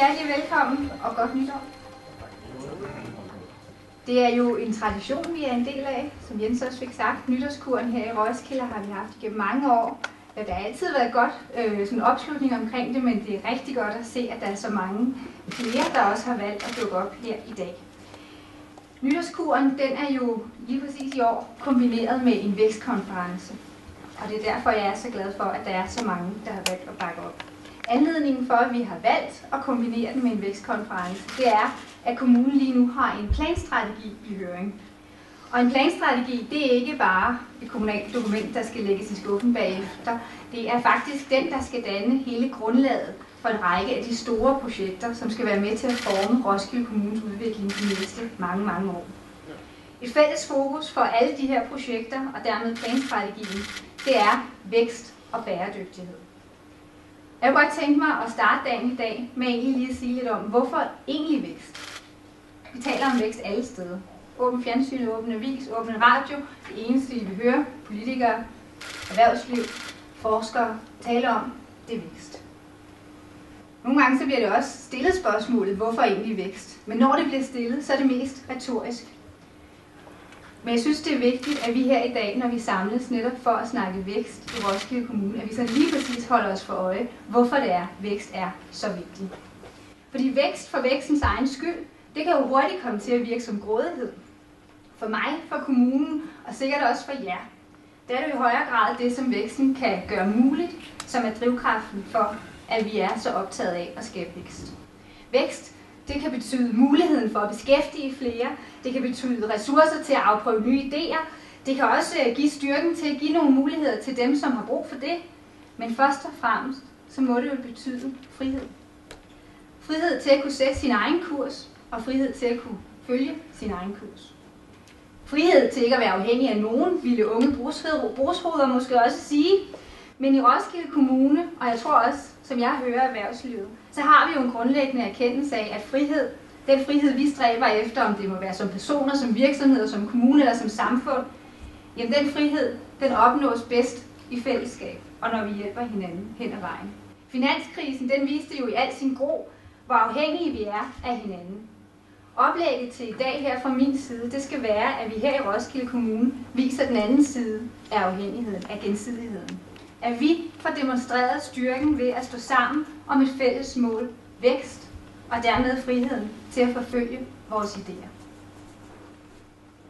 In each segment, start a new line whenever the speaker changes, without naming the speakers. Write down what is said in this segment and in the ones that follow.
hjertelig velkommen og godt nytår. Det er jo en tradition, vi er en del af, som Jens også fik sagt. Nytårskuren her i Roskilde har vi haft gennem mange år. Der har altid været godt øh, sådan opslutning omkring det, men det er rigtig godt at se, at der er så mange flere, der også har valgt at dukke op her i dag. Nytårskuren den er jo lige præcis i år kombineret med en vækstkonference. Og det er derfor, jeg er så glad for, at der er så mange, der har valgt at bakke op. Anledningen for, at vi har valgt at kombinere den med en vækstkonference, det er, at kommunen lige nu har en planstrategi i høring. Og en planstrategi, det er ikke bare et kommunalt dokument, der skal lægges i skuffen bagefter. Det er faktisk den, der skal danne hele grundlaget for en række af de store projekter, som skal være med til at forme Roskilde Kommunes udvikling de næste mange, mange år. Et fælles fokus for alle de her projekter, og dermed planstrategien, det er vækst og bæredygtighed. Jeg kunne godt tænke mig at starte dagen i dag med egentlig lige at sige lidt om, hvorfor egentlig vækst? Vi taler om vækst alle steder. Åben fjernsyn, åbne avis, åbne radio. Det eneste, vi hører politikere, erhvervsliv, forskere tale om, det er vækst. Nogle gange så bliver det også stillet spørgsmålet, hvorfor egentlig vækst? Men når det bliver stillet, så er det mest retorisk. Men jeg synes, det er vigtigt, at vi her i dag, når vi samles netop for at snakke vækst i Roskilde Kommune, at vi så lige præcis holder os for øje, hvorfor det er, vækst er så vigtig. Fordi vækst for vækstens egen skyld, det kan jo hurtigt komme til at virke som grådighed. For mig, for kommunen og sikkert også for jer. Det er det i højere grad det, som væksten kan gøre muligt, som er drivkraften for, at vi er så optaget af at skabe vækst. Vækst, det kan betyde muligheden for at beskæftige flere. Det kan betyde ressourcer til at afprøve nye idéer. Det kan også øh, give styrken til at give nogle muligheder til dem, som har brug for det. Men først og fremmest, så må det jo betyde frihed. Frihed til at kunne sætte sin egen kurs, og frihed til at kunne følge sin egen kurs. Frihed til ikke at være afhængig af nogen, ville unge brugshoveder måske også sige. Men i Roskilde Kommune, og jeg tror også, som jeg hører erhvervslivet, så har vi jo en grundlæggende erkendelse af, at frihed, den frihed vi stræber efter, om det må være som personer, som virksomheder, som kommune eller som samfund, jamen den frihed, den opnås bedst i fællesskab, og når vi hjælper hinanden hen ad vejen. Finanskrisen, den viste jo i al sin gro, hvor afhængige vi er af hinanden. Oplægget til i dag her fra min side, det skal være, at vi her i Roskilde Kommune viser den anden side af afhængigheden, af gensidigheden. At vi får demonstreret styrken ved at stå sammen om et fælles mål, vækst, og dermed friheden til at forfølge vores idéer.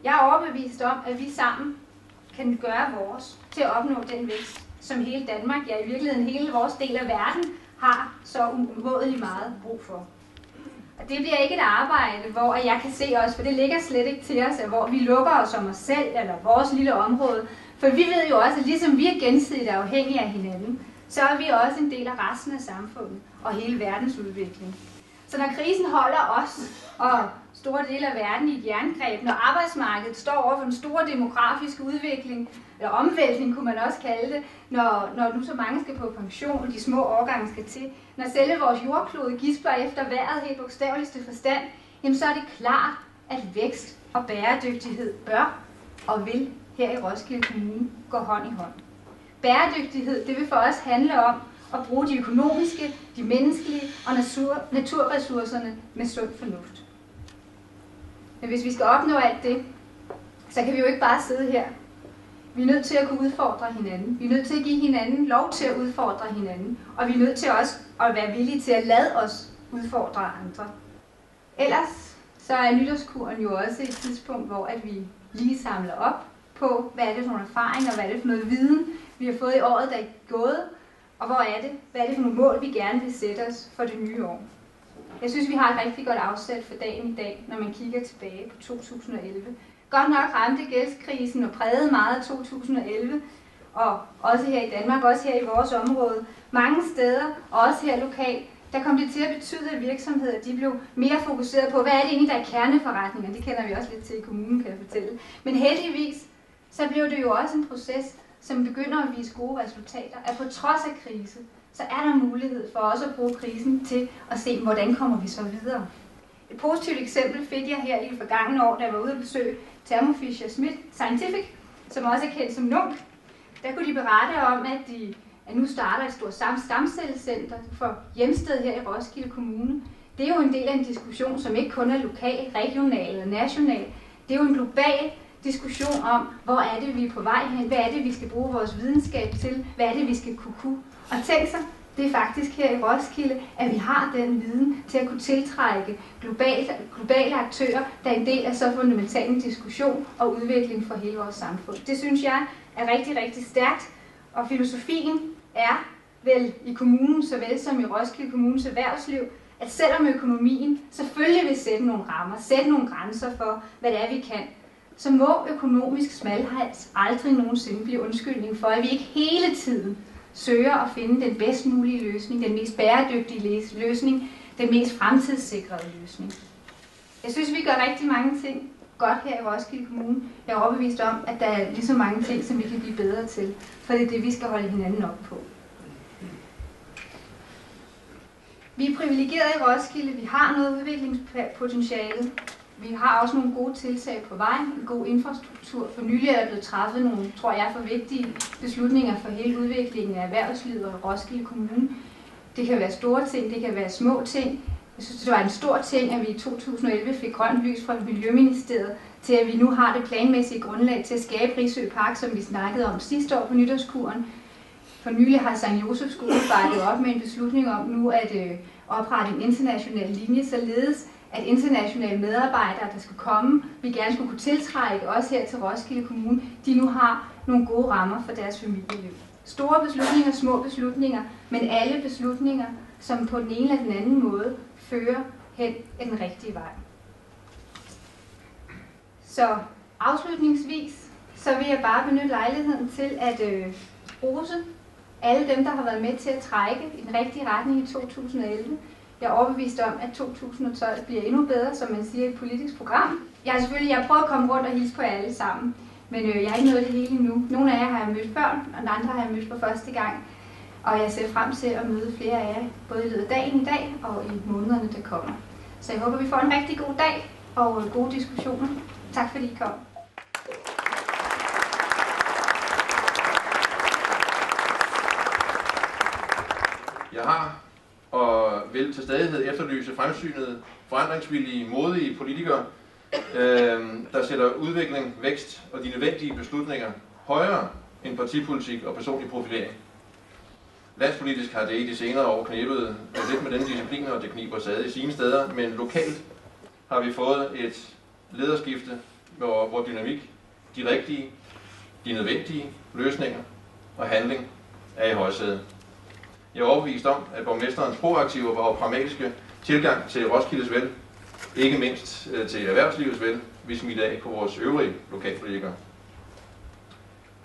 Jeg er overbevist om, at vi sammen kan gøre vores til at opnå den vækst, som hele Danmark, ja i virkeligheden hele vores del af verden, har så umådelig meget brug for. Og det bliver ikke et arbejde, hvor jeg kan se os, for det ligger slet ikke til os, at hvor vi lukker os om os selv eller vores lille område. For vi ved jo også, at ligesom vi er gensidigt afhængige af hinanden, så er vi også en del af resten af samfundet og hele verdens udvikling. Så når krisen holder os og store dele af verden i et jerngreb, når arbejdsmarkedet står over for en stor demografisk udvikling, eller omvæltning kunne man også kalde det, når, når nu så mange skal på pension, de små årgange skal til, når selve vores jordklode gisper efter vejret helt bogstaveligste forstand, jamen så er det klart, at vækst og bæredygtighed bør og vil her i Roskilde Kommune går hånd i hånd. Bæredygtighed, det vil for os handle om at bruge de økonomiske, de menneskelige og natur, naturressourcerne med sund fornuft. Men hvis vi skal opnå alt det, så kan vi jo ikke bare sidde her. Vi er nødt til at kunne udfordre hinanden. Vi er nødt til at give hinanden lov til at udfordre hinanden. Og vi er nødt til også at være villige til at lade os udfordre andre. Ellers så er nytårskuren jo også et tidspunkt, hvor at vi lige samler op på, hvad er det for nogle erfaringer, hvad er det for noget viden, vi har fået i året, der er gået, og hvor er det, hvad er det for nogle mål, vi gerne vil sætte os for det nye år. Jeg synes, vi har et rigtig godt afsæt for dagen i dag, når man kigger tilbage på 2011. Godt nok ramte gældskrisen og prægede meget af 2011, og også her i Danmark, også her i vores område, mange steder, og også her lokalt, der kom det til at betyde, at virksomheder de blev mere fokuseret på, hvad er det egentlig, der er kerneforretninger. Det kender vi også lidt til i kommunen, kan jeg fortælle. Men heldigvis, så blev det jo også en proces, som begynder at vise gode resultater, at på trods af krise, så er der mulighed for også at bruge krisen til at se, hvordan kommer vi så videre. Et positivt eksempel fik jeg her i det forgangne år, da jeg var ude at besøge Thermo Fisher Smith Scientific, som også er kendt som NUNK. Der kunne de berette om, at de at nu starter et stort stamcellecenter for hjemsted her i Roskilde Kommune. det er jo en del af en diskussion, som ikke kun er lokal, regional eller national. Det er jo en global diskussion om, hvor er det, vi er på vej hen, hvad er det, vi skal bruge vores videnskab til, hvad er det, vi skal kunne kunne. Og tænk sig, det er faktisk her i Roskilde, at vi har den viden til at kunne tiltrække globale, globale aktører, der er en del af så fundamental en diskussion og udvikling for hele vores samfund. Det synes jeg er rigtig, rigtig stærkt, og filosofien er vel i kommunen, såvel som i Roskilde Kommunes erhvervsliv, at selvom økonomien selvfølgelig vil sætte nogle rammer, sætte nogle grænser for, hvad det er, vi kan, så må økonomisk smalhals aldrig nogensinde blive undskyldning for, at vi ikke hele tiden søger at finde den bedst mulige løsning, den mest bæredygtige løsning, den mest fremtidssikrede løsning. Jeg synes, vi gør rigtig mange ting godt her i Roskilde Kommune. Jeg er overbevist om, at der er lige så mange ting, som vi kan blive bedre til, for det er det, vi skal holde hinanden op på. Vi er privilegerede i Roskilde, vi har noget udviklingspotentiale, vi har også nogle gode tiltag på vej, en god infrastruktur. For nylig er der blevet træffet nogle, tror jeg, for vigtige beslutninger for hele udviklingen af erhvervslivet og Roskilde Kommune. Det kan være store ting, det kan være små ting. Jeg synes, det var en stor ting, at vi i 2011 fik grønt lys fra Miljøministeriet til, at vi nu har det planmæssige grundlag til at skabe Rigsø Park, som vi snakkede om sidste år på nytårskuren. For nylig har St. Josefs skole bakket op med en beslutning om nu at øh, oprette en international linje, således at internationale medarbejdere, der skal komme, vi gerne skulle kunne tiltrække også her til Roskilde Kommune, de nu har nogle gode rammer for deres familieliv. Store beslutninger, små beslutninger, men alle beslutninger, som på den ene eller den anden måde fører hen i den rigtige vej. Så afslutningsvis, så vil jeg bare benytte lejligheden til at øh, rose alle dem, der har været med til at trække i den rigtige retning i 2011. Jeg er overbevist om, at 2012 bliver endnu bedre, som man siger i et politisk program. Jeg har selvfølgelig jeg prøvet at komme rundt og hilse på jer alle sammen, men øh, jeg er ikke nået det hele endnu. Nogle af jer har jeg mødt før, og andre har jeg mødt for første gang. Og jeg ser frem til at møde flere af jer, både i løbet af dagen i dag og i månederne, der kommer. Så jeg håber, vi får en rigtig god dag og øh, gode diskussioner. Tak fordi I kom.
Jeg har og vil til stadighed efterlyse fremsynede, forandringsvillige, modige politikere, øh, der sætter udvikling, vækst og de nødvendige beslutninger højere end partipolitik og personlig profilering. Landspolitisk har det i de senere år knæbet lidt med den disciplin, og det kniber stadig sine steder, men lokalt har vi fået et lederskifte, hvor, hvor dynamik, de rigtige, de nødvendige løsninger og handling er i højsædet. Jeg er overbevist om, at borgmesterens proaktive og pragmatiske tilgang til Roskildes vel, ikke mindst øh, til erhvervslivets vel, vi smitter af på vores øvrige lokalpolitikere.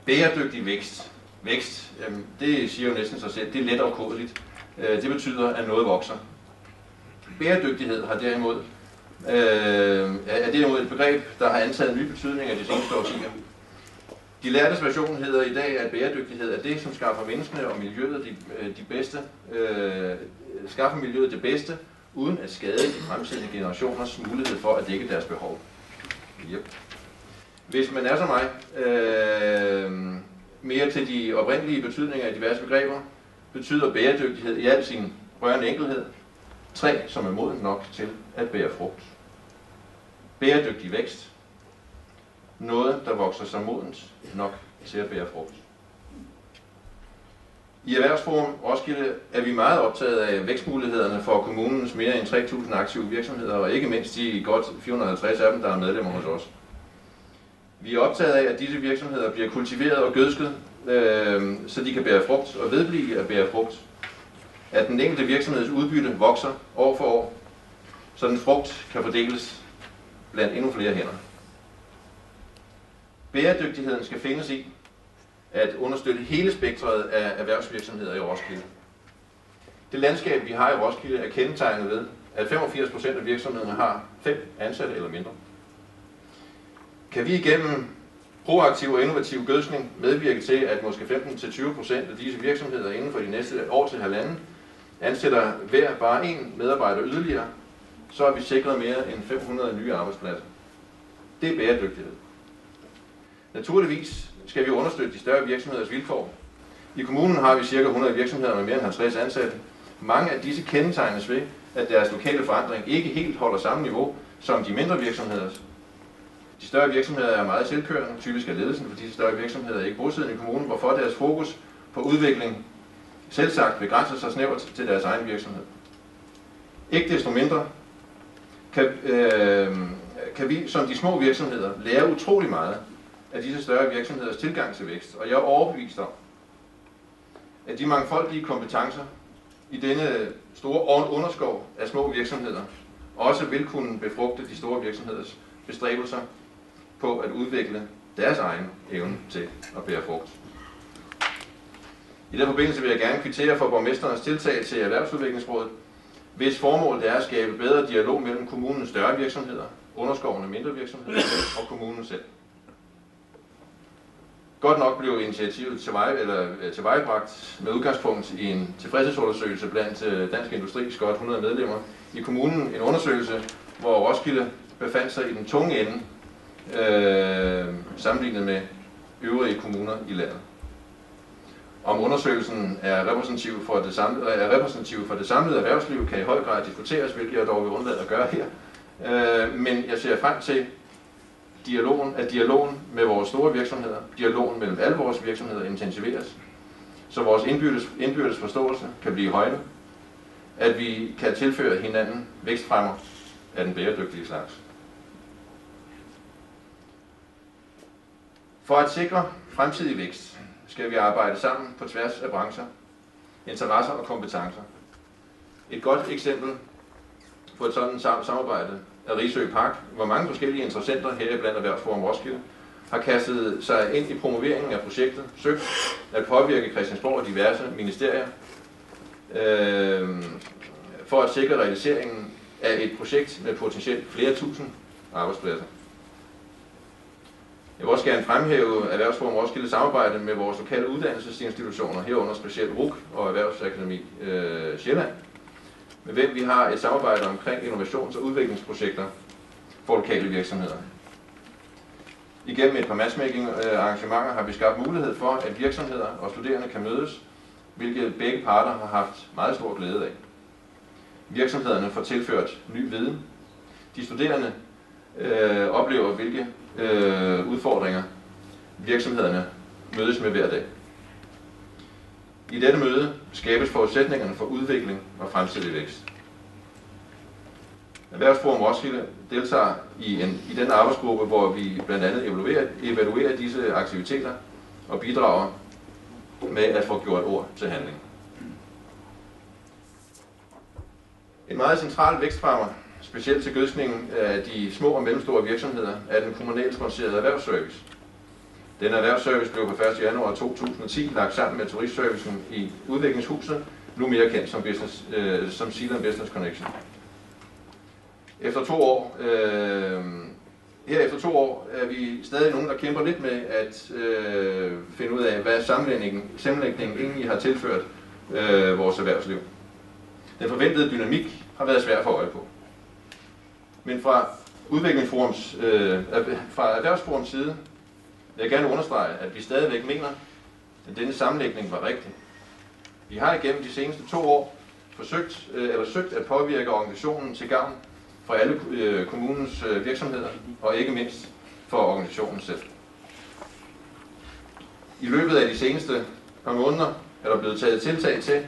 Bæredygtig vækst. Vækst, det siger jo næsten sig selv, det er let afkodeligt. Øh, det betyder, at noget vokser. Bæredygtighed har derimod, øh, er derimod et begreb, der har antaget nye betydninger de seneste årtier. De lærtes version hedder i dag, at bæredygtighed er det, som skaffer menneskene og miljøet de, øh, de bedste, øh, skaffer miljøet det bedste, uden at skade de fremtidige generationers mulighed for at dække deres behov. Yep. Hvis man er som mig, øh, mere til de oprindelige betydninger af diverse begreber, betyder bæredygtighed i al sin rørende enkelhed træ, som er moden nok til at bære frugt. Bæredygtig vækst, noget, der vokser sig modent nok til at bære frugt. I Erhvervsforum Roskilde er vi meget optaget af vækstmulighederne for kommunens mere end 3.000 aktive virksomheder, og ikke mindst de godt 450 af dem, der er medlemmer hos os. Vi er optaget af, at disse virksomheder bliver kultiveret og gødsket, øh, så de kan bære frugt og vedblive at bære frugt. At den enkelte virksomheds udbytte vokser år for år, så den frugt kan fordeles blandt endnu flere hænder. Bæredygtigheden skal findes i at understøtte hele spektret af erhvervsvirksomheder i Roskilde. Det landskab, vi har i Roskilde, er kendetegnet ved, at 85% af virksomhederne har fem ansatte eller mindre. Kan vi igennem proaktiv og innovativ gødsning medvirke til, at måske 15-20% af disse virksomheder inden for de næste år til halvanden ansætter hver bare en medarbejder yderligere, så har vi sikret mere end 500 nye arbejdspladser. Det er bæredygtighed. Naturligvis skal vi understøtte de større virksomheders vilkår. I kommunen har vi ca. 100 virksomheder med mere end 50 ansatte. Mange af disse kendetegnes ved, at deres lokale forandring ikke helt holder samme niveau som de mindre virksomheder. De større virksomheder er meget selvkørende, typisk er ledelsen for disse større virksomheder ikke bosiddende i kommunen, hvorfor deres fokus på udvikling selvsagt begrænser sig snævert til deres egen virksomhed. Ikke desto mindre kan, øh, kan vi som de små virksomheder lære utrolig meget af disse større virksomheders tilgang til vækst, og jeg er overbevist om, at de mangfoldige kompetencer i denne store underskov af små virksomheder også vil kunne befrugte de store virksomheders bestræbelser på at udvikle deres egen evne til at bære frugt. I den forbindelse vil jeg gerne kvittere for borgmesterens tiltag til Erhvervsudviklingsrådet, hvis formål det er at skabe bedre dialog mellem kommunens større virksomheder, underskovende mindre virksomheder og kommunen selv. Godt nok blev initiativet til vej, eller, øh, tilvejebragt til vejbragt med udgangspunkt i en tilfredshedsundersøgelse blandt øh, Dansk Industris godt 100 medlemmer i kommunen. En undersøgelse, hvor Roskilde befandt sig i den tunge ende øh, sammenlignet med øvrige kommuner i landet. Om undersøgelsen er repræsentativ for det samlede, øh, er repræsentativ for det samlede erhvervsliv, kan i høj grad diskuteres, hvilket jeg dog vil undlade at gøre her. Øh, men jeg ser frem til dialogen, at dialogen med vores store virksomheder, dialogen mellem alle vores virksomheder intensiveres, så vores indbyrdes, indbyrdes forståelse kan blive højere, at vi kan tilføre hinanden vækstfremmer af den bæredygtige slags. For at sikre fremtidig vækst, skal vi arbejde sammen på tværs af brancher, interesser og kompetencer. Et godt eksempel på et sådan samarbejde af Rigsø Park, hvor mange forskellige interessenter her blandt Erhvervsforum Roskilde har kastet sig ind i promoveringen af projektet, søgt at påvirke Christiansborg og diverse ministerier øh, for at sikre realiseringen af et projekt med potentielt flere tusind arbejdspladser. Jeg vil også gerne fremhæve Erhvervsforum Roskilde samarbejde med vores lokale uddannelsesinstitutioner, herunder specielt RUK og Erhvervsakademi øh, Sjælland, med hvem vi har et samarbejde omkring innovations- og udviklingsprojekter for lokale virksomheder. Igennem et par matchmaking arrangementer har vi skabt mulighed for, at virksomheder og studerende kan mødes, hvilket begge parter har haft meget stor glæde af. Virksomhederne får tilført ny viden. De studerende øh, oplever, hvilke øh, udfordringer virksomhederne mødes med hver dag. I dette møde skabes forudsætningerne for udvikling og fremtidig vækst. Erhvervsforum Roskilde deltager i, en, i den arbejdsgruppe, hvor vi blandt andet evaluerer, evaluerer disse aktiviteter og bidrager med at få gjort ord til handling. En meget central vækstfremmer specielt til gødsningen af de små og mellemstore virksomheder, er den kommunalt sponserede erhvervsservice. Den erhvervsservice blev på 1. januar 2010 lagt sammen med turistservicen i udviklingshuset, nu mere kendt som, business, øh, som Sealand Business Connection. Efter to år, øh, her efter to år er vi stadig nogen, der kæmper lidt med at øh, finde ud af, hvad sammenlægningen, sammenlægningen egentlig har tilført øh, vores erhvervsliv. Den forventede dynamik har været svær for øje på. Men fra Udviklingsforums, øh, fra Erhvervsforums side vil jeg gerne understrege, at vi stadigvæk mener, at denne sammenlægning var rigtig. Vi har igennem de seneste to år forsøgt, øh, eller søgt at påvirke organisationen til gavn for alle øh, kommunens øh, virksomheder, og ikke mindst for organisationen selv. I løbet af de seneste par måneder er der blevet taget tiltag til,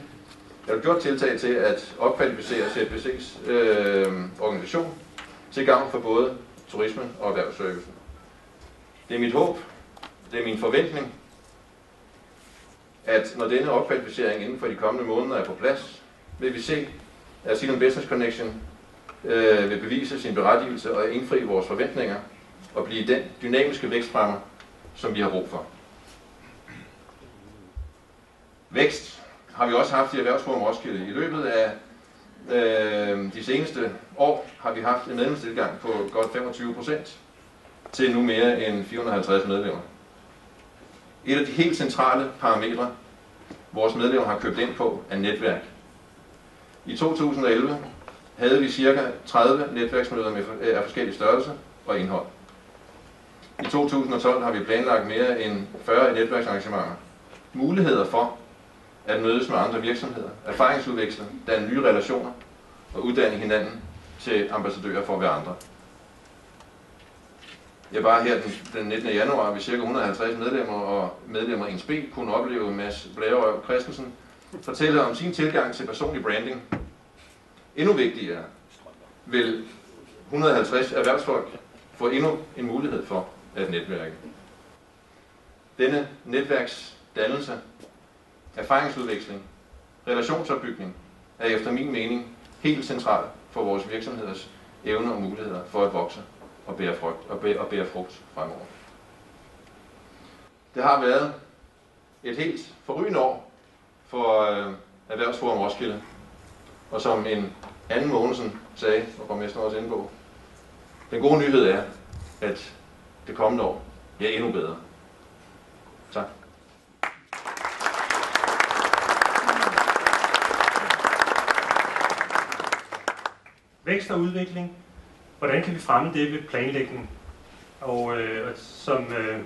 er der gjort tiltag til at opkvalificere CFBC's øh, organisation til gavn for både turisme og erhvervsservice. Det er mit håb, det er min forventning, at når denne opkvalificering inden for de kommende måneder er på plads, vil vi se, at Silent Business Connection øh, vil bevise sin berettigelse og indfri vores forventninger og blive den dynamiske vækstfremmer, som vi har brug for. Vækst har vi også haft i Erhvervsforum Roskilde. I løbet af Øh, de seneste år har vi haft en medlemstilgang på godt 25 procent til nu mere end 450 medlemmer. Et af de helt centrale parametre, vores medlemmer har købt ind på, er netværk. I 2011 havde vi ca. 30 netværksmøder øh, af forskellige størrelser og indhold. I 2012 har vi planlagt mere end 40 netværksarrangementer. Muligheder for at mødes med andre virksomheder, erfaringsudveksle, danne nye relationer og uddanne hinanden til ambassadører for hver andre. Jeg var her den, 19. januar ved ca. 150 medlemmer, og medlemmer i B kunne opleve Mads Blægerøv Christensen fortælle om sin tilgang til personlig branding. Endnu vigtigere vil 150 erhvervsfolk få endnu en mulighed for at netværke. Denne netværksdannelse, erfaringsudveksling, relationsopbygning er efter min mening helt central for vores virksomheders evner og muligheder for at vokse og bære frugt, og bære, og bære frugt fremover. Det har været et helt forrygende år for øh, Erhvervsforum Roskilde. Og som en anden Mogensen sagde, og borgmester også inde på, den gode nyhed er, at det kommende år bliver endnu bedre. Tak.
Vækst og udvikling. Hvordan kan vi fremme det ved planlægning? Og øh, som øh,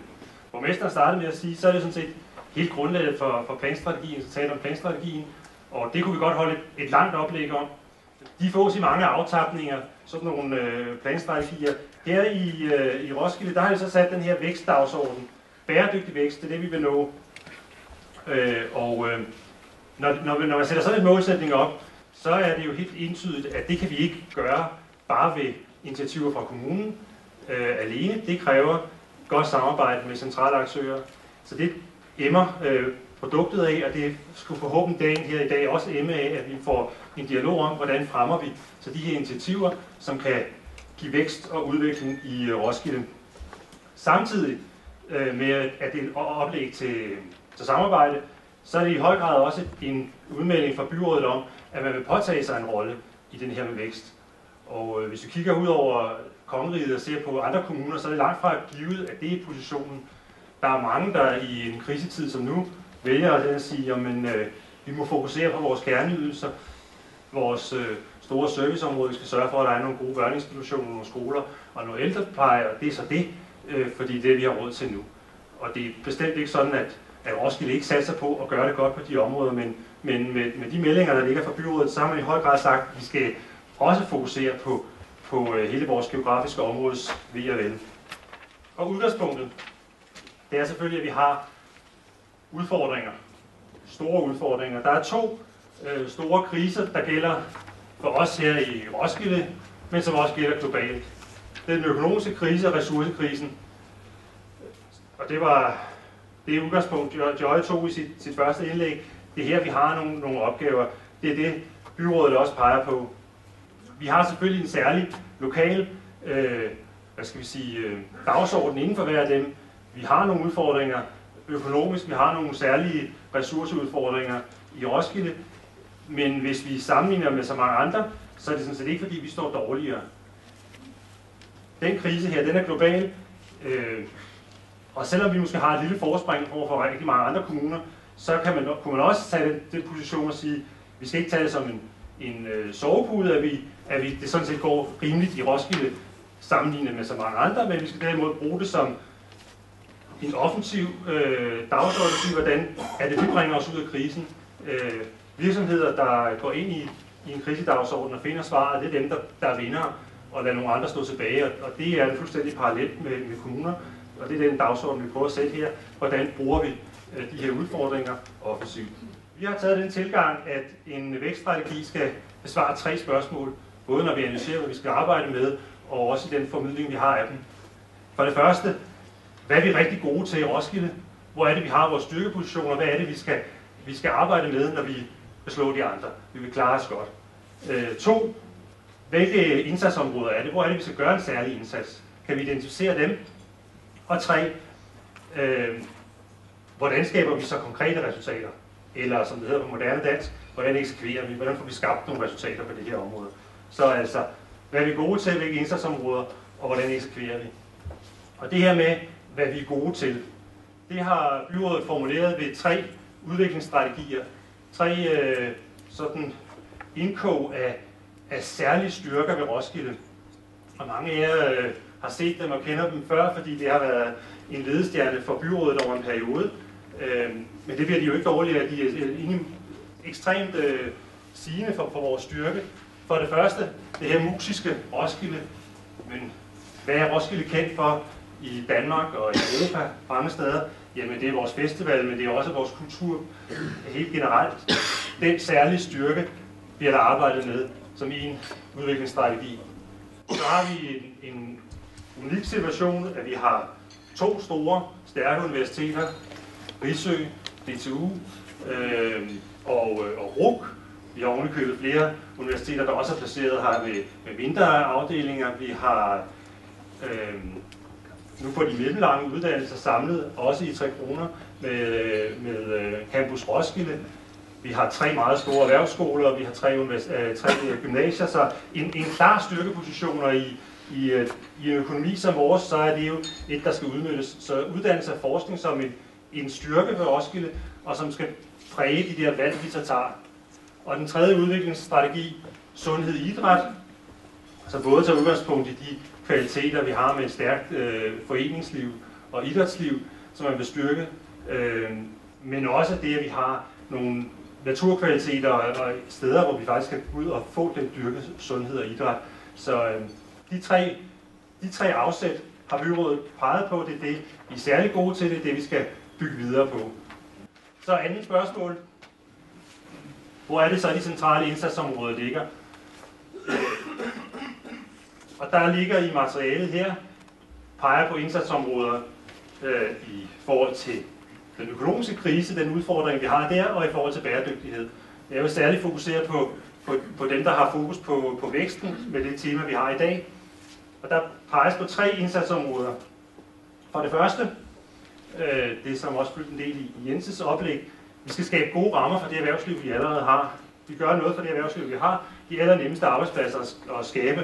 borgmesteren startede med at sige, så er det sådan set helt grundlaget for, for planstrategien, så taler om planstrategien, og det kunne vi godt holde et, et langt oplæg om. De fås i mange aftapninger, sådan nogle øh, planstrategier. Her i, øh, i Roskilde, der har vi så sat den her vækstdagsorden. Bæredygtig vækst, det er det, vi vil nå. Øh, og øh, når, når, når man sætter sådan en målsætning op, så er det jo helt entydigt, at det kan vi ikke gøre bare ved initiativer fra kommunen øh, alene. Det kræver godt samarbejde med centrale aktører. Så det emmer øh, produktet af, og det skulle forhåbentlig dagen her i dag også emme af, at vi får en dialog om, hvordan fremmer vi så de her initiativer, som kan give vækst og udvikling i øh, Roskilde. Samtidig øh, med at det er et oplæg til, til samarbejde, så er det i høj grad også en udmelding fra byrådet om, at man vil påtage sig en rolle i den her med vækst. Og øh, hvis vi kigger ud over kongeriget og ser på andre kommuner, så er det langt fra givet, at det er positionen. Der er mange, der i en krisetid som nu vælger at øh, sige, at øh, vi må fokusere på vores kerneydelser, vores øh, store serviceområde. Vi skal sørge for, at der er nogle gode børneinstitutioner, nogle skoler og noget ældrepleje, og det er så det, øh, fordi det er det, vi har råd til nu. Og det er bestemt ikke sådan, at, at Roskilde ikke satser på at gøre det godt på de områder, men, men med, med de meldinger, der ligger fra byrådet, så har man i høj grad sagt, at vi skal også fokusere på, på øh, hele vores geografiske områdes ved og vel. Og udgangspunktet, det er selvfølgelig, at vi har udfordringer. Store udfordringer. Der er to øh, store kriser, der gælder for os her i Roskilde, men som også gælder globalt. Det er den økonomiske krise og ressourcekrisen. Og det var det udgangspunkt, Joy tog i sit, sit første indlæg. Det er her, vi har nogle, nogle opgaver. Det er det, byrådet også peger på. Vi har selvfølgelig en særlig lokal øh, hvad skal vi sige, øh, dagsorden inden for hver af dem. Vi har nogle udfordringer økonomisk, vi har nogle særlige ressourceudfordringer i Roskilde, men hvis vi sammenligner med så mange andre, så er det sådan set ikke fordi, vi står dårligere. Den krise her, den er global, øh, og selvom vi måske har et lille forspring over for rigtig mange andre kommuner, så kan man, kunne man også tage den, den position og sige, vi skal ikke tage det som en, en øh, sovepude, at, vi, at vi, det sådan set går rimeligt i Roskilde sammenlignet med så mange andre, men vi skal derimod bruge det som en offensiv øh, dagsorden til, hvordan er det, vi bringer os ud af krisen. Øh, virksomheder, der går ind i, i en krisedagsorden og finder svaret, det er dem, der, der vinder og lader nogle andre stå tilbage. Og, og det er en fuldstændig parallelt med, med kommuner, og det er den dagsorden, vi prøver at sætte her. Hvordan bruger vi øh, de her udfordringer offensivt? Vi har taget den tilgang, at en vækststrategi skal besvare tre spørgsmål, både når vi analyserer, hvad vi skal arbejde med, og også i den formidling, vi har af dem. For det første, hvad er vi rigtig gode til i Roskilde? Hvor er det, vi har vores styrkepositioner? Hvad er det, vi skal, vi skal arbejde med, når vi beslår de andre? Vi vil klare os godt. Øh, to, hvilke indsatsområder er det? Hvor er det, vi skal gøre en særlig indsats? Kan vi identificere dem? Og tre, øh, hvordan skaber vi så konkrete resultater? Eller som det hedder på moderne dansk, hvordan eksekverer vi? Hvordan får vi skabt nogle resultater på det her område? Så altså, hvad er vi gode til, hvilke indsatsområder, og hvordan eksekverer vi? Og det her med, hvad vi er gode til. Det har byrådet formuleret ved tre udviklingsstrategier. Tre øh, sådan indkog af, af særlige styrker ved Roskilde. Og mange af jer øh, har set dem og kender dem før, fordi det har været en ledestjerne for byrådet over en periode. Øh, men det bliver de jo ikke dårligere. De er øh, ekstremt øh, sigende for, for vores styrke. For det første, det her musiske Roskilde. Men hvad er Roskilde kendt for i Danmark og i Europa mange steder? Jamen det er vores festival, men det er også vores kultur helt generelt. Den særlige styrke bliver der arbejdet med som en udviklingsstrategi. Så har vi en, en unik situation, at vi har to store, stærke universiteter, Risø, DTU øhm, øh, og, og RUK. Vi har ovenikøbet flere universiteter, der også er placeret her med, med mindre afdelinger. Vi har øh, nu på de mellemlange uddannelser samlet, også i Tre Kroner, med, med øh, Campus Roskilde. Vi har tre meget store erhvervsskoler, vi har tre, øh, tre øh, gymnasier, så en, en klar styrkepositioner i, i, øh, i en økonomi som vores, så er det jo et, der skal udnyttes. Så uddannelse og forskning som en, en styrke for Roskilde, og som skal præge de der valg, vi så tager. Og den tredje udviklingsstrategi, sundhed og idræt, så både tager udgangspunkt i de kvaliteter, vi har med et stærkt øh, foreningsliv og idrætsliv, som man vil styrke, øh, men også det, at vi har nogle naturkvaliteter og steder, hvor vi faktisk kan gå ud og få den dyrke sundhed og idræt. Så øh, de, tre, de tre afsæt har byrådet peget på, det er det, vi er særlig gode til, det er det, vi skal bygge videre på. Så andet spørgsmål. Hvor er det så, de centrale indsatsområder ligger? Og der ligger i materialet her, peger på indsatsområder øh, i forhold til den økonomiske krise, den udfordring, vi har der, og i forhold til bæredygtighed. Jeg vil særligt fokusere på, på, på dem, der har fokus på, på væksten med det tema, vi har i dag. Og der peges på tre indsatsområder. For det første, øh, det som også fyldte en del i Jenses oplæg, vi skal skabe gode rammer for det erhvervsliv, vi allerede har. Vi gør noget for det erhvervsliv, vi har. De allernemmeste arbejdspladser at skabe,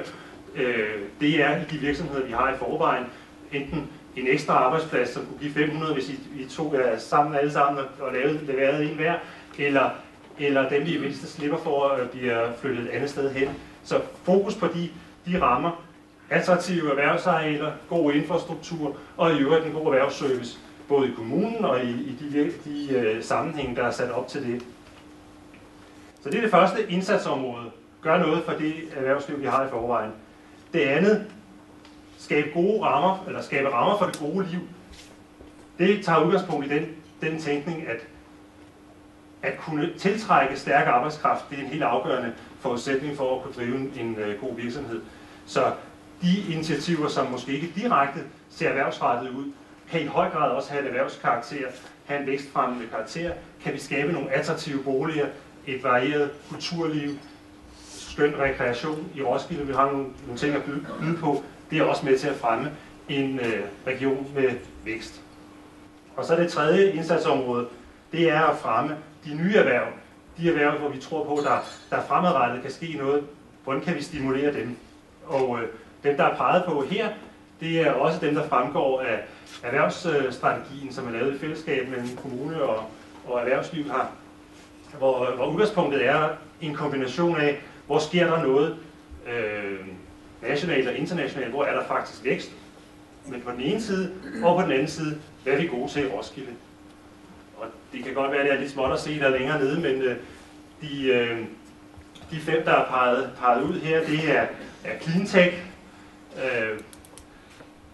øh, det er i de virksomheder, vi har i forvejen. Enten en ekstra arbejdsplads, som kunne give 500, hvis I, I to er sammen alle sammen og lavede, leverede en hver, eller, eller dem, vi i mindste slipper for øh, at blive flyttet et andet sted hen. Så fokus på de, de rammer, attraktive erhvervsarealer, god infrastruktur og i øvrigt en god erhvervsservice, både i kommunen og i, i de, de uh, sammenhænge, der er sat op til det. Så det er det første indsatsområde. Gør noget for det erhvervsliv, vi har i forvejen. Det andet, skabe gode rammer, eller skabe rammer for det gode liv, det tager udgangspunkt i den, den tænkning, at at kunne tiltrække stærk arbejdskraft, det er en helt afgørende forudsætning for at kunne drive en, øh, god virksomhed. Så de initiativer, som måske ikke direkte ser erhvervsrettet ud, kan i høj grad også have et erhvervskarakter, have en vækstfremmende karakter, kan vi skabe nogle attraktive boliger, et varieret kulturliv, skøn rekreation i Roskilde, vi har nogle, nogle ting at byde, byde på, det er også med til at fremme en øh, region med vækst. Og så det tredje indsatsområde, det er at fremme de nye erhverv. De erhverv, hvor vi tror på, der, der fremadrettet kan ske noget. Hvordan kan vi stimulere dem? Og øh, dem, der er peget på her, det er også dem, der fremgår af erhvervsstrategien, som er lavet i fællesskab mellem kommune og, og erhvervsliv her, hvor, hvor udgangspunktet er en kombination af, hvor sker der noget øh, nationalt og internationalt, hvor er der faktisk vækst, men på den ene side, og på den anden side, hvad er vi gode til i Roskilde? Og det kan godt være, at det er lidt småt at se der længere nede, men øh, de, øh, de fem, der er peget, peget ud her, det er, er cleantech, øh,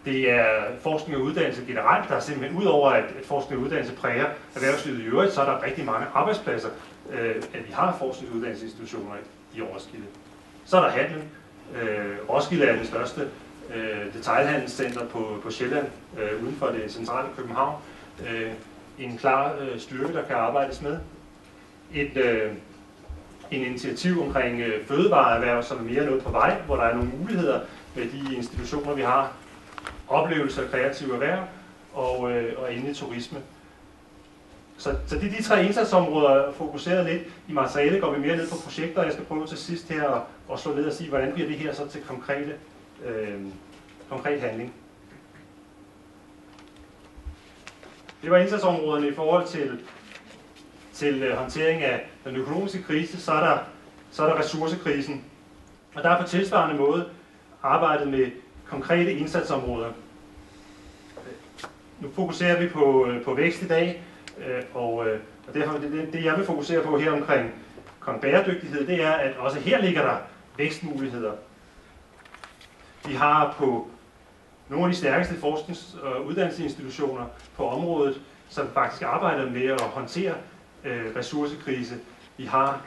det er forskning og uddannelse generelt, der er simpelthen ud over, at, at forskning og uddannelse præger erhvervslivet i øvrigt, så er der rigtig mange arbejdspladser, øh, at vi har forsknings- og uddannelsesinstitutioner i Roskilde. Så er der handel. Øh, Roskilde er det største øh, detailhandelscenter på, på Sjælland, øh, uden for det centrale København. Øh, en klar øh, styrke, der kan arbejdes med. Et, øh, en initiativ omkring øh, fødevareerhverv, som er mere noget på vej, hvor der er nogle muligheder med de institutioner, vi har. Oplevelser af kreative erhverv og, øh, og endelig turisme. Så, så det er de tre indsatsområder fokuseret lidt. I materialet går vi mere ned på projekter, og jeg skal prøve til sidst her at, at slå ned og sige, hvordan bliver det her så til konkrete, øh, konkret handling. Det var indsatsområderne i forhold til, til øh, håndtering af den økonomiske krise, så er, der, så er der ressourcekrisen. Og der er på tilsvarende måde arbejdet med konkrete indsatsområder. Øh, nu fokuserer vi på, øh, på vækst i dag, øh, og, og derfor det, det, det, jeg vil fokusere på her omkring, omkring bæredygtighed, det er, at også her ligger der vækstmuligheder. Vi har på nogle af de stærkeste forsknings- og uddannelsesinstitutioner på området, som faktisk arbejder med at håndtere øh, ressourcekrise. Vi har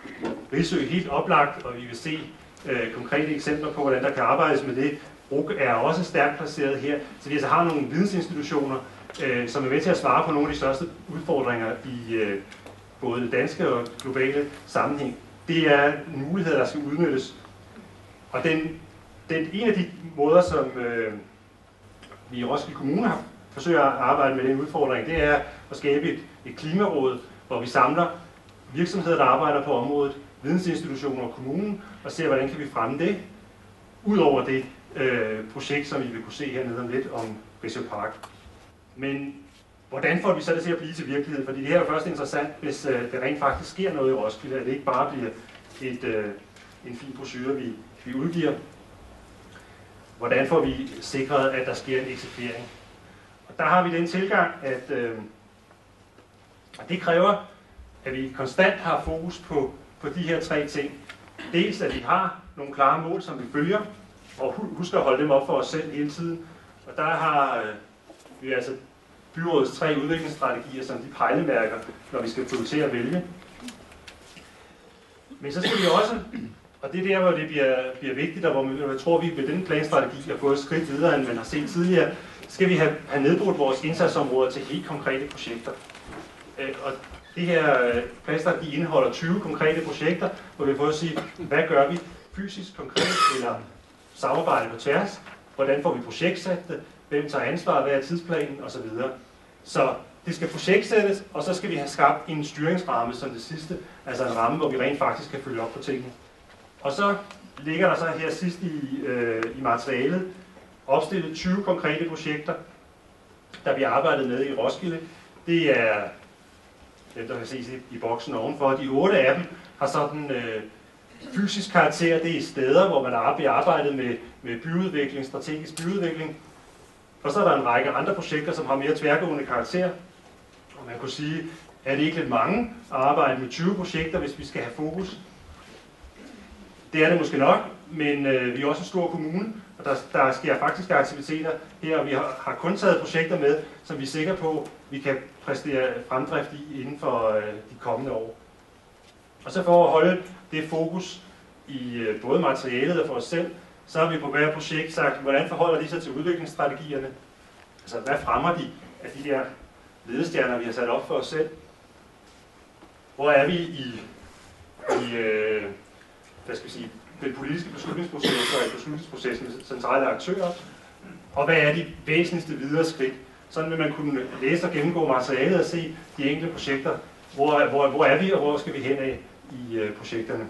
Rigsø helt oplagt, og vi vil se øh, konkrete eksempler på, hvordan der kan arbejdes med det. RUG er også stærkt placeret her, så vi altså har nogle vidensinstitutioner, øh, som er med til at svare på nogle af de største udfordringer i øh, både det danske og globale sammenhæng. Det er en mulighed, der skal udnyttes. Og den, den, en af de måder, som øh, vi i Roskilde Kommune har forsøger at arbejde med den udfordring, det er at skabe et, et klimaråd, hvor vi samler virksomheder, der arbejder på området, vidensinstitutioner og kommunen, og ser, hvordan kan vi fremme det, udover det øh, projekt, som I vil kunne se hernede om lidt om Rizzo Park. Men hvordan får vi så det til at blive til virkelighed? Fordi det her er først interessant, hvis øh, det rent faktisk sker noget i Roskilde, at det ikke bare bliver et, øh, en fin brochure, vi, vi udgiver. Hvordan får vi sikret, at der sker en eksekvering? Og der har vi den tilgang, at øh, det kræver, at vi konstant har fokus på, på de her tre ting. Dels at vi har nogle klare mål, som vi følger, og huske at holde dem op for os selv hele tiden. Og der har øh, vi altså byrådets tre udviklingsstrategier som de pejlemærker, når vi skal prioritere at vælge. Men så skal vi også, og det er der, hvor det bliver, bliver vigtigt, og hvor jeg tror, vi ved den planstrategi er gået et skridt videre, end man har set tidligere, skal vi have, have nedbrudt vores indsatsområder til helt konkrete projekter. Øh, og det her øh, planstrategi indeholder 20 konkrete projekter, hvor vi får at sige, hvad gør vi fysisk, konkret eller samarbejde på tværs, hvordan får vi projektsat det, hvem tager ansvar, hvad er tidsplanen osv. Så det skal projektsættes, og så skal vi have skabt en styringsramme som det sidste, altså en ramme, hvor vi rent faktisk kan følge op på tingene. Og så ligger der så her sidst i, øh, i materialet opstillet 20 konkrete projekter, der bliver arbejdet med i Roskilde. Det er dem, der kan ses i, i boksen ovenfor. De otte af dem har sådan øh, fysisk karakter. Det er steder, hvor man bliver arbejdet med, med byudvikling, strategisk byudvikling. Og så er der en række andre projekter, som har mere tværgående karakter. Og man kunne sige, er det ikke lidt mange at arbejde med 20 projekter, hvis vi skal have fokus? Det er det måske nok, men øh, vi er også en stor kommune, og der, der sker faktisk aktiviteter her, og vi har, har kun taget projekter med, som vi er sikre på, vi kan præstere fremdrift i inden for øh, de kommende år. Og så for at holde det fokus i øh, både materialet og for os selv, så har vi på hver projekt sagt, hvordan forholder de sig til udviklingsstrategierne? Altså, hvad fremmer de af de der ledestjerner, vi har sat op for os selv? Hvor er vi i, i øh, hvad skal vi sige, den politiske beslutningsproces og i beslutningsprocessen med centrale aktører? Og hvad er de væsentligste videre skridt? Sådan vil man kunne læse og gennemgå materialet og se de enkelte projekter. Hvor, hvor, hvor er vi, og hvor skal vi hen af i øh, projekterne?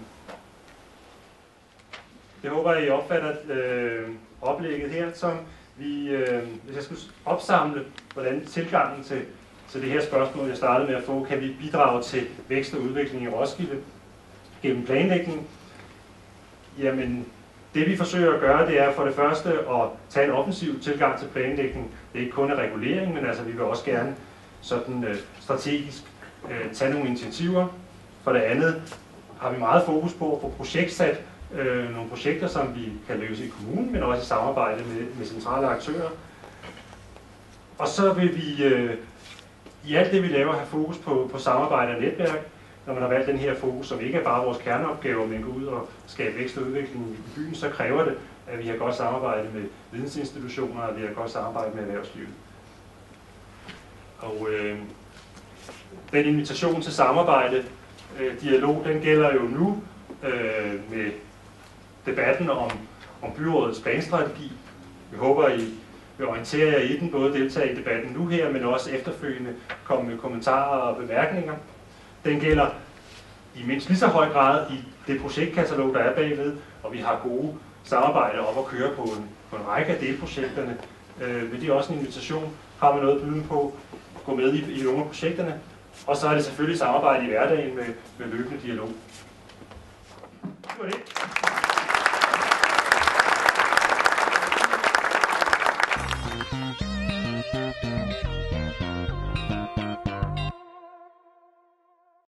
Jeg håber, I opfatter øh, oplægget her, som vi, øh, hvis jeg skulle opsamle, hvordan tilgangen til, til det her spørgsmål, jeg startede med at få, kan vi bidrage til vækst og udvikling i Roskilde gennem planlægning? Jamen, det vi forsøger at gøre, det er for det første at tage en offensiv tilgang til planlægning. Det er ikke kun regulering, men altså vi vil også gerne sådan øh, strategisk øh, tage nogle initiativer. For det andet har vi meget fokus på at få projektsat øh, nogle projekter, som vi kan løse i kommunen, men også i samarbejde med, med centrale aktører. Og så vil vi øh, i alt det, vi laver, have fokus på, på samarbejde og netværk, når man har valgt den her fokus, som ikke er bare vores kerneopgave, men gå ud og skabe vækst og udvikling i byen, så kræver det, at vi har godt samarbejde med vidensinstitutioner, og vi har godt samarbejde med erhvervslivet. Og øh, den invitation til samarbejde, øh, dialog, den gælder jo nu øh, med debatten om, om byrådets banestrategi. Vi håber, I vil orientere jer i den, både deltage i debatten nu her, men også efterfølgende komme med kommentarer og bemærkninger. Den gælder i mindst lige så høj grad i det projektkatalog, der er bagved, og vi har gode samarbejder op at køre på en, på en række af delprojekterne. Øh, men det er også en invitation. Har man noget at byde på, gå med i, i nogle af projekterne. Og så er det selvfølgelig samarbejde i hverdagen med, med løbende dialog. Det var det.